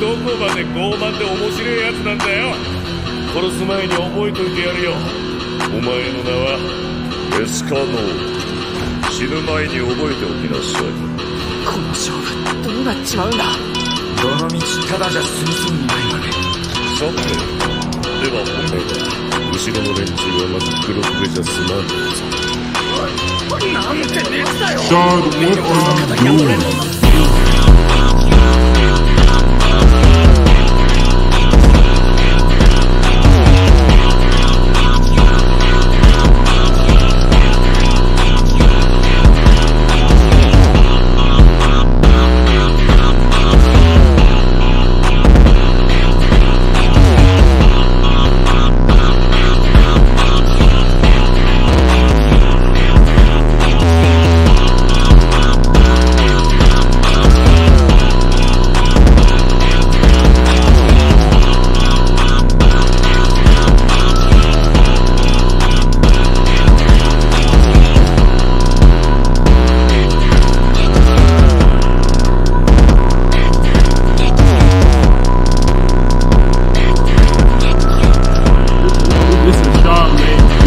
どこまで傲慢で面白いやつなんだよ。殺す前に覚えといてやるよ。お前の名はエスカノー。死ぬ前に覚えておきなさい。この勝負どうなっちまうんだ？どの道ただじゃ済みそうにないわね。さてでは本命だ後ろの連中はまず黒くべじゃ済まん。ぞなんて熱だよ This is Charlie.